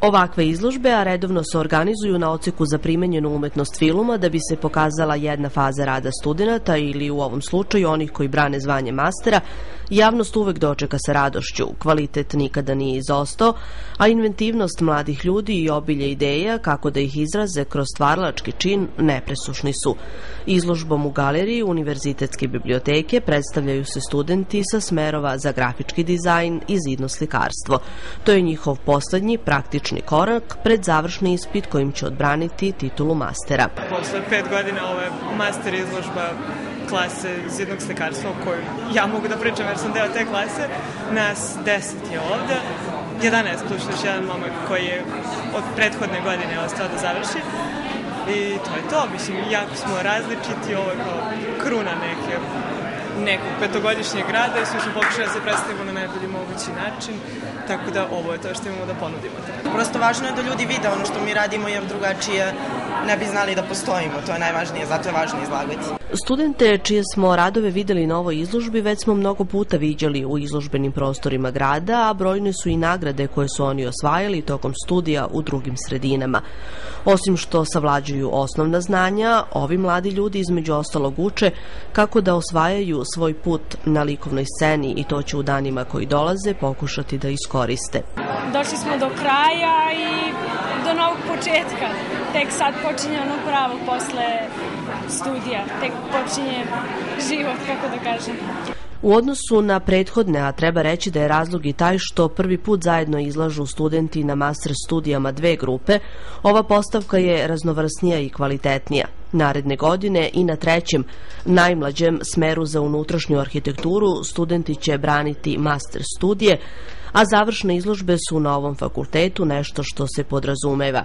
Ovakve izložbe, a redovno se organizuju na oceku za primenjenu umetnost filuma da bi se pokazala jedna faza rada studenta ili u ovom slučaju onih koji brane zvanje mastera, javnost uvek dočeka sa radošću, kvalitet nikada nije izostao, a inventivnost mladih ljudi i obilje ideja kako da ih izraze kroz stvarlački čin nepresušni su. Izložbom u galeriji Univerzitetske biblioteke predstavljaju se studenti sa smerova za grafički dizajn i zidno slikarstvo. To je njihov poslednji praktični korak pred završni ispit kojim će odbraniti titulu mastera. Posle pet godina ovo je master izložba klase zidnog slikarstva o kojoj ja mogu da pričam jer sam deo te klase. Nas deset je ovde, 11 plus još jedan momak koji je od prethodne godine ostao da završi. I to je to, mislim, jako smo različiti, ovo je kao kruna neke nekog petogodišnjeg rada i svi smo pokušali da se predstavimo na najbolji mogući način, tako da ovo je to što imamo da ponudimo. Prosto važno je da ljudi vide ono što mi radimo jer drugačije ne bi znali da postojimo, to je najvažnije, zato je važno izlagati. Studente čije smo radove videli na ovoj izložbi već smo mnogo puta viđali u izložbenim prostorima grada, a brojne su i nagrade koje su oni osvajali tokom studija u drugim sredinama. Osim što savlađuju osnovna znanja, ovi mladi ljudi između ostalog uče kako da osvajaju svoj put na likovnoj sceni i to će u danima koji dolaze pokušati da iskoriste. Došli smo do kraja i do novog početka. Tek sad počinje ono pravo posle studija. Tek počinje život, kako da kažem. U odnosu na prethodne, a treba reći da je razlog i taj što prvi put zajedno izlažu studenti na master studijama dve grupe, ova postavka je raznovrsnija i kvalitetnija. Naredne godine i na trećem, najmlađem smeru za unutrašnju arhitekturu, studenti će braniti master studije, a završne izložbe su na ovom fakultetu nešto što se podrazumeva.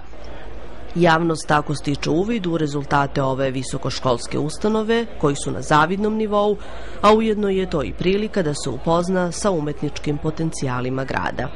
Javnost tako stiče uvid u rezultate ove visokoškolske ustanove, koji su na zavidnom nivou, a ujedno je to i prilika da se upozna sa umetničkim potencijalima grada.